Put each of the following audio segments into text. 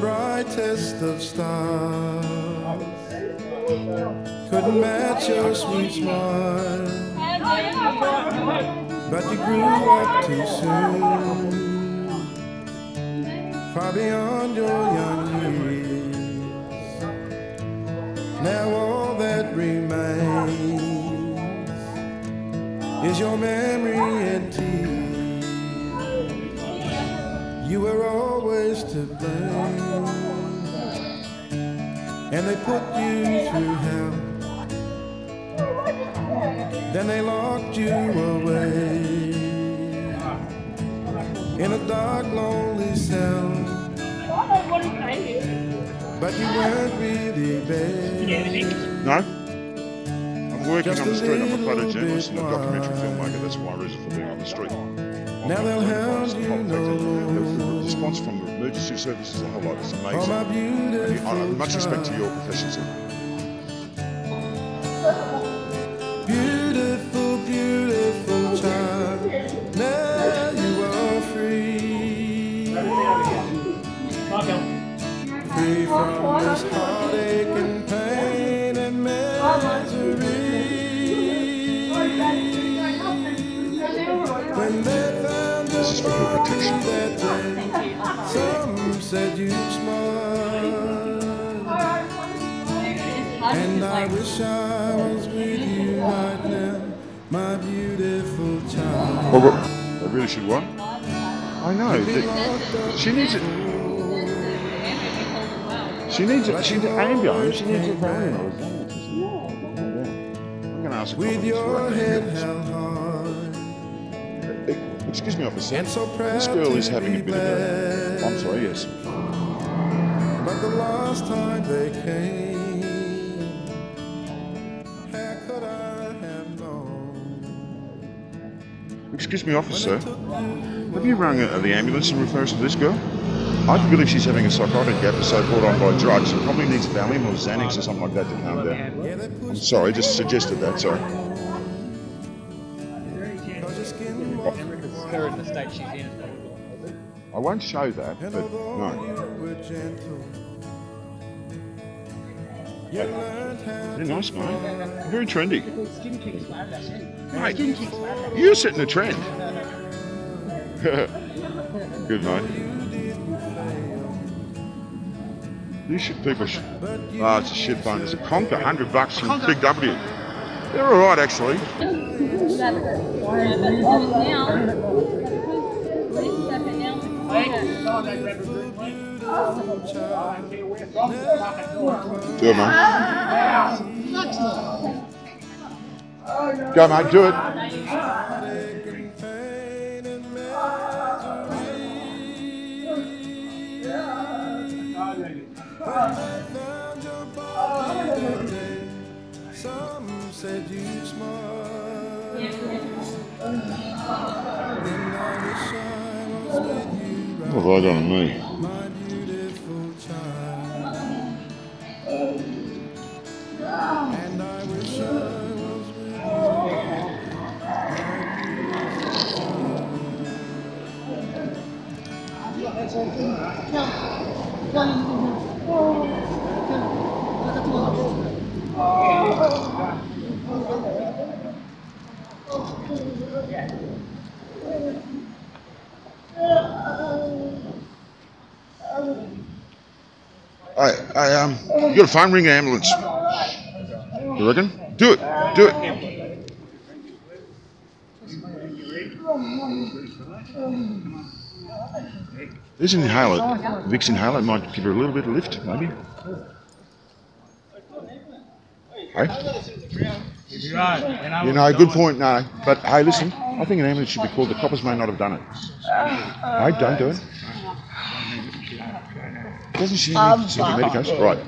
brightest of stars couldn't match your sweet smile, but you grew up too soon, far beyond your young years. Now all that remains is your memory and tears. You were always to blame, and they put you through hell. Then they locked you away in a dark, lonely cell. But you weren't really bad. No? I'm working on the street. I'm a photojournalist and a documentary filmmaker. That's my reason for being on the street. I'm Now they'll hound you no The response from the emergency services, a whole lot. It's Oh, amazing. beautiful I- Much respect to your profession, sir. Beautiful, beautiful child. Now you are free. Free from this heartache and pain and misery. When they found your This is for your body protection. that some said you smiled. And I wish I was with you right now, my beautiful child. Well, well, really should what? I know. that- She needs it. She needs it. She needs an ambulance. She needs a ambulance. I'm going to ask a With your head held high, Excuse me, officer. and so This girl is having a bit of a. I'm sorry, yes. But the last time they came, how could I have known? Excuse me, officer. Have you rung uh, the ambulance in reference to this girl? I believe she's having a psychotic episode brought on by drugs and probably needs Valium or Xanax or something like that to calm down. I'm sorry, just suggested that, sorry. I won't show that, And but no. you were gentle, you learned how You're nice, mate. Very trendy. Skin kicks, man, that's it. Mate, Skin kicks, man. you're setting a trend. Good, mate. These shit people should. Ah, it's a shit phone. It's a Conker, 100 bucks from Big W. They're alright, actually. Do it, mate. Go, mate, do it. Some said you. Have I done to you got a phone ring an ambulance. You reckon? Do it. Do it. There's an inhaler. Vicks inhaler might give her a little bit of lift, maybe. Hey? You know, good point, no. But hey, listen, I think an ambulance should be called. The coppers may not have done it. Hey, don't do it. Doesn't she need some medication? Right.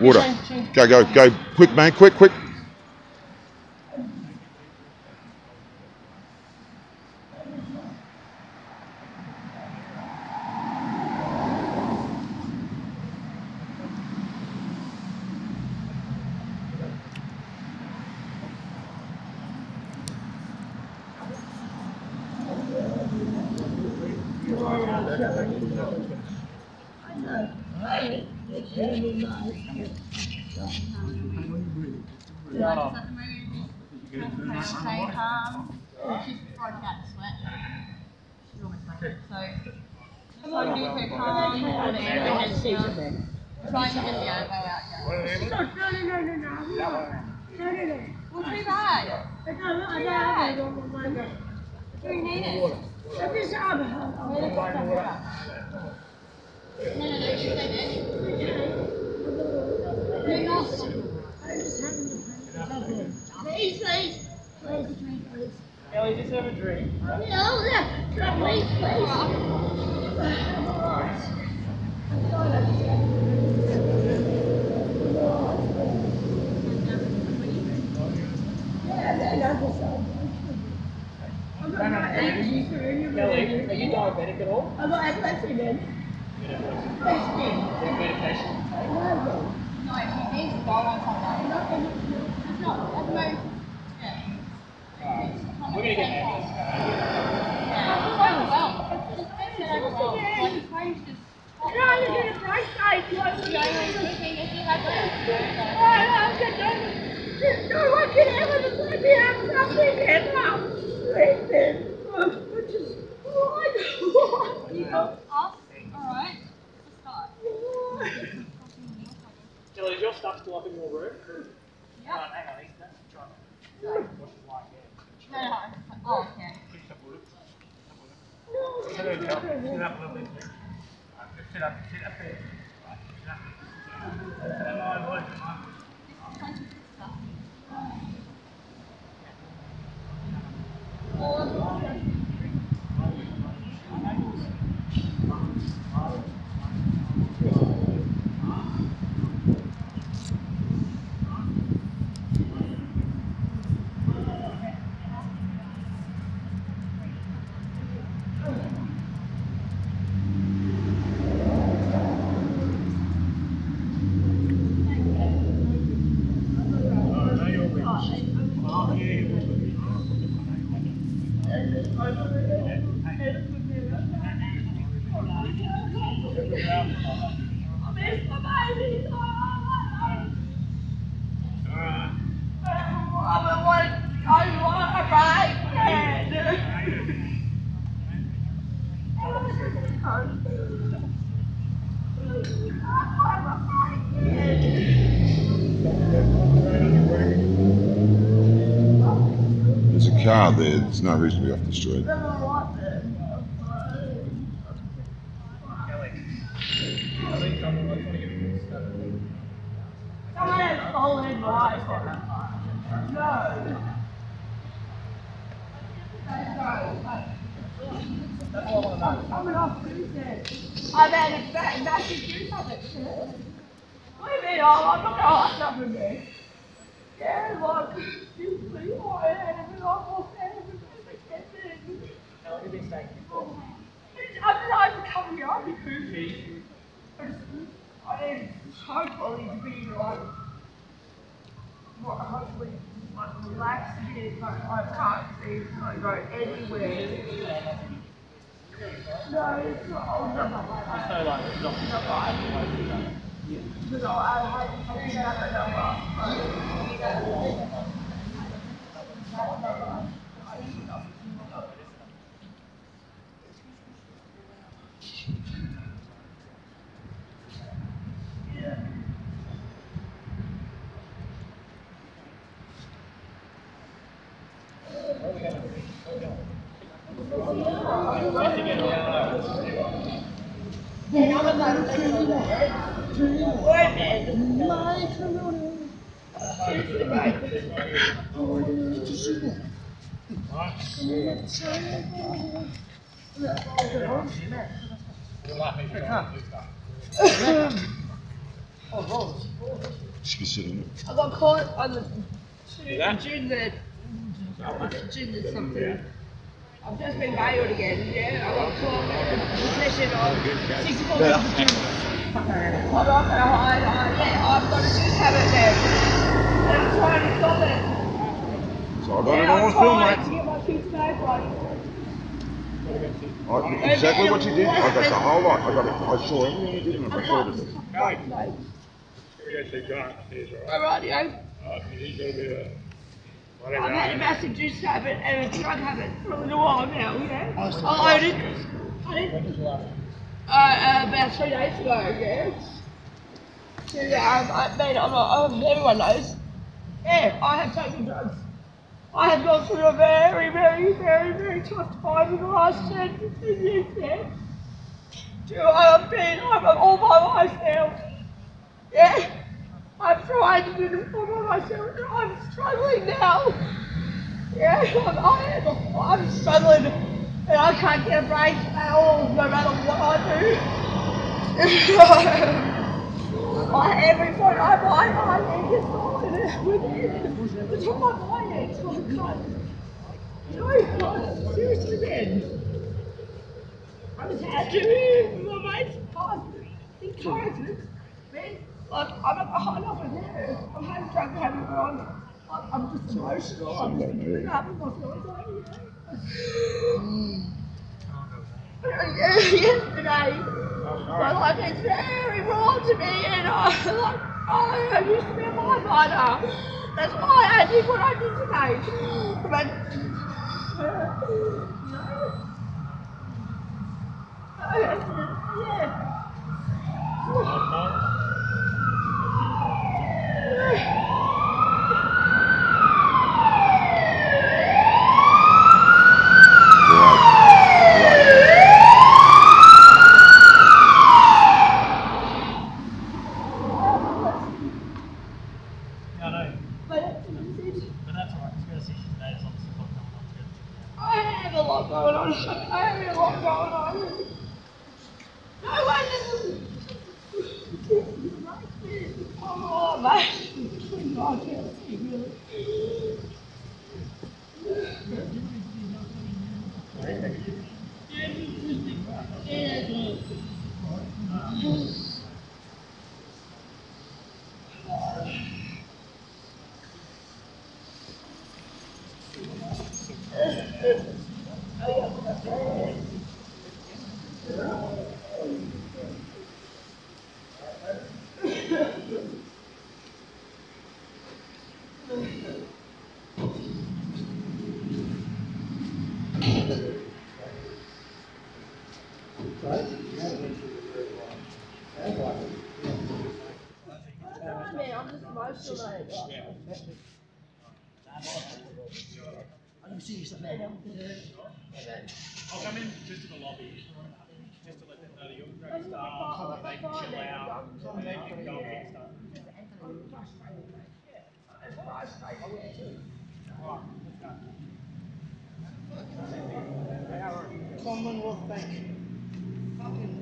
Water. Go, go, go. Quick, man. Quick, quick. Stay calm. She's broken out the sweat. She's almost like it. So, try and keep her calm and everything's down. Try and get the elbow out. No, no, no, no, no. No, no, no. Well, too bad. I don't know. I don't have it on my mind. Do you need it? No. Please, please. Please, please, please. Ellie, just have a drink. No, no, no, please, please. Ellie, are you diabetic at all? I'm not epilepsy then. Do you have medication? No, she needs to go on something. It's not, at the moment, yeah. We're gonna get an ambulance. Yeah, it's overwhelmed. It's been overwhelmed. Like, his brain's just. No, you're doing a great day. You want to go? Going on cooking, if you had to. No, I'm just doing No one can ever let me have something ever. Listen. I just, oh my You God. got us, alright? Let's start. Ellie, is your stuff still up in your room? Yep. Hang on, hang on, he's that's trying to. What's it like, yeah? No, no. Oh, okay. Sit up a little bit. Sit up, sit up there. I miss my baby. I want, I want a ride. Car there. There's no reason to be off the street. Coming off Tuesday. I've had a fat massive juice of it. What do you mean? I'm not gonna hot stuff with me. Oh, had that. Because I hopefully to. Oh, have a number. She can sit in it. I got caught on the June the June something. I've just been bailed again, yeah. I got caught with a possession of 64 grams of juice. I'm gonna hide, yeah, I've got a juice habit there. I'm trying to stop it. So I got it Yeah, all I'm on film, mate. to get my like, exactly what you did. I got the whole lot. I got it. I saw everything you did I recorded it. Alright, yeah. He's gonna be a. I've had a massive juice habit and a drug habit for a little while now, yeah? I own it. I uh, uh, about three days ago, yeah? So, yeah, um, I not, um, everyone knows. Yeah, I have taken drugs. I have gone through a very, very, very, very tough time in the last 10, 15 years, yeah? Do I've been, I'm all by myself. Yeah? I'm trying to do this all by myself. and I'm struggling now. Yeah, I'm, I am. I'm struggling, and I can't get a break at all, no matter what I do. I, every point I buy, I need to solve it within. It's on my mind, so I can't. No, God, seriously, man. I'm just happy. My mate's past encouragement. Man, like, I'm not behind over there. I'm having drug habit, but I'm, I'm, I'm just emotional. I'm just giving up with my feelings. Yesterday, my life is very wrong to me, and I, like, I used to be a firefighter. That's why I did what I did today. But, uh, uh, yeah. Yeah, I know. But that's what I said. But that's alright. It's gonna see today. There's obviously a lot going on. Good. I have a lot going on. I have a lot going on. No one is. Oh, who sees the mayor. I'll come in just to the lobby, just to let them know that you're great staff, so that they can chill out, and they can go and stuff. Commonwealth Bank. Fucking.